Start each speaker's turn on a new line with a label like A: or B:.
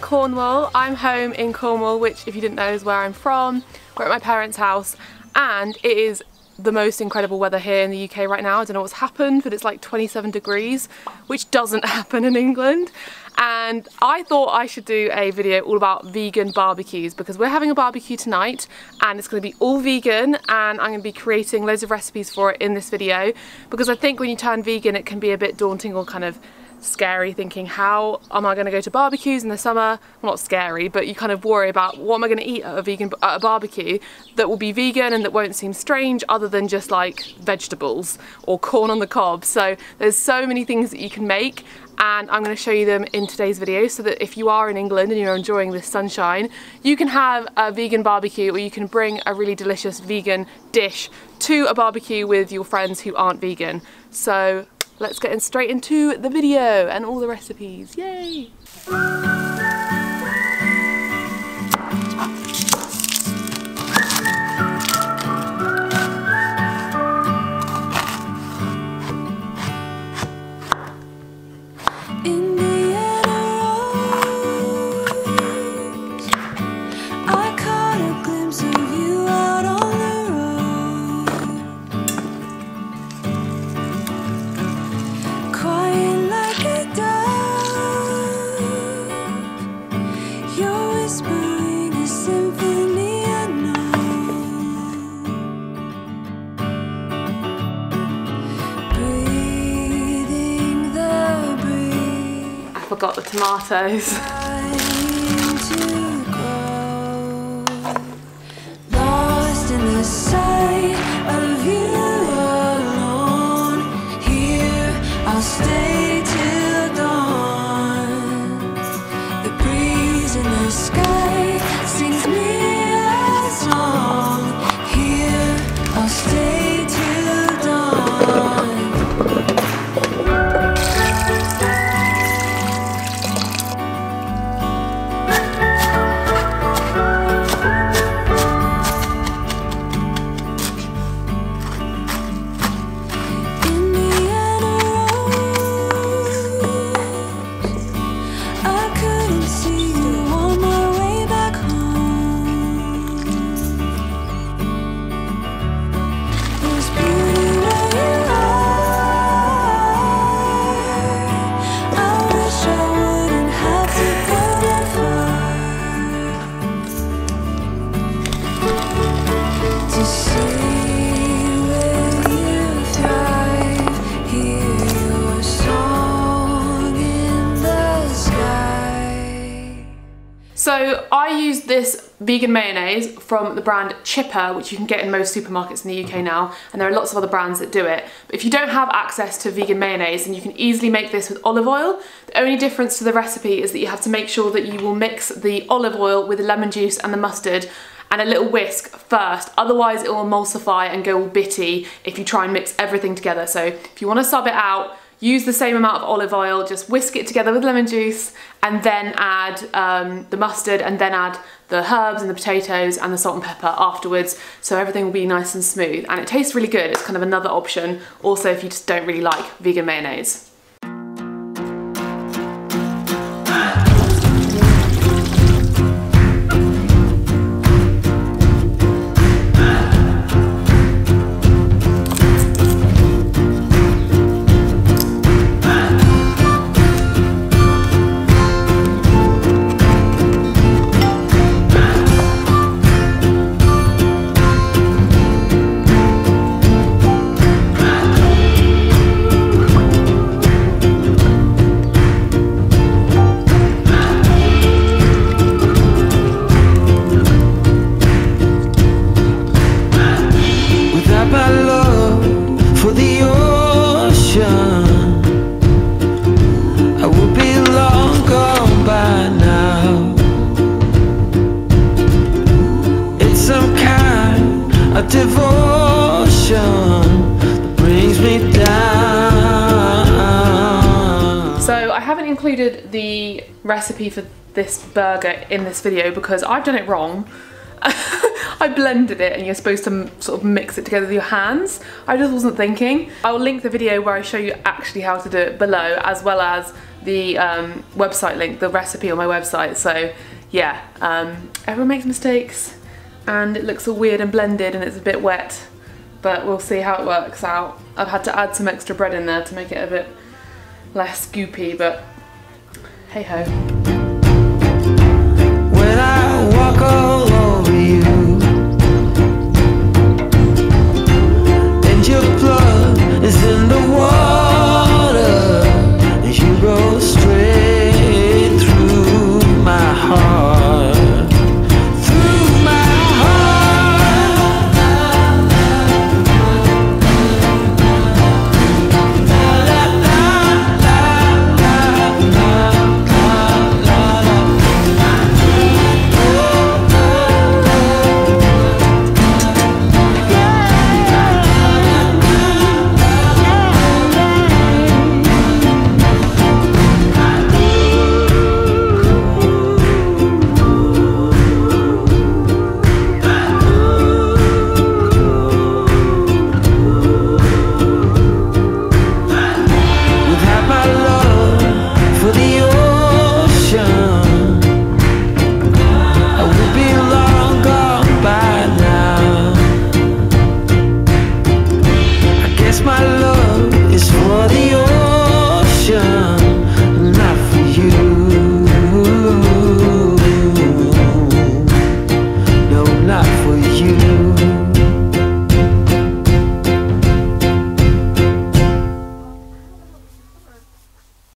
A: Cornwall. I'm home in Cornwall, which if you didn't know is where I'm from. We're at my parents' house and it is the most incredible weather here in the UK right now. I don't know what's happened, but it's like 27 degrees, which doesn't happen in England. And I thought I should do a video all about vegan barbecues because we're having a barbecue tonight and it's going to be all vegan and I'm going to be creating loads of recipes for it in this video because I think when you turn vegan it can be a bit daunting or kind of scary thinking how am I going to go to barbecues in the summer? Well not scary but you kind of worry about what am I going to eat at a vegan at a barbecue that will be vegan and that won't seem strange other than just like vegetables or corn on the cob. So there's so many things that you can make and I'm going to show you them in today's video so that if you are in England and you're enjoying this sunshine you can have a vegan barbecue or you can bring a really delicious vegan dish to a barbecue with your friends who aren't vegan. So let's get in straight into the video and all the recipes. Yay! Forgot the tomatoes. So I use this vegan mayonnaise from the brand Chipper, which you can get in most supermarkets in the UK now, and there are lots of other brands that do it. But if you don't have access to vegan mayonnaise, then you can easily make this with olive oil. The only difference to the recipe is that you have to make sure that you will mix the olive oil with the lemon juice and the mustard and a little whisk first, otherwise it will emulsify and go all bitty if you try and mix everything together. So if you want to sub it out, use the same amount of olive oil, just whisk it together with lemon juice and then add um, the mustard and then add the herbs and the potatoes and the salt and pepper afterwards so everything will be nice and smooth and it tastes really good. It's kind of another option also if you just don't really like vegan mayonnaise. Recipe for this burger in this video because I've done it wrong. I blended it and you're supposed to sort of mix it together with your hands. I just wasn't thinking. I'll link the video where I show you actually how to do it below as well as the um, website link, the recipe on my website. So yeah, um, everyone makes mistakes and it looks all weird and blended and it's a bit wet, but we'll see how it works out. I've had to add some extra bread in there to make it a bit less goopy, but hey ho.
B: When I walk all over you, and your blood is in.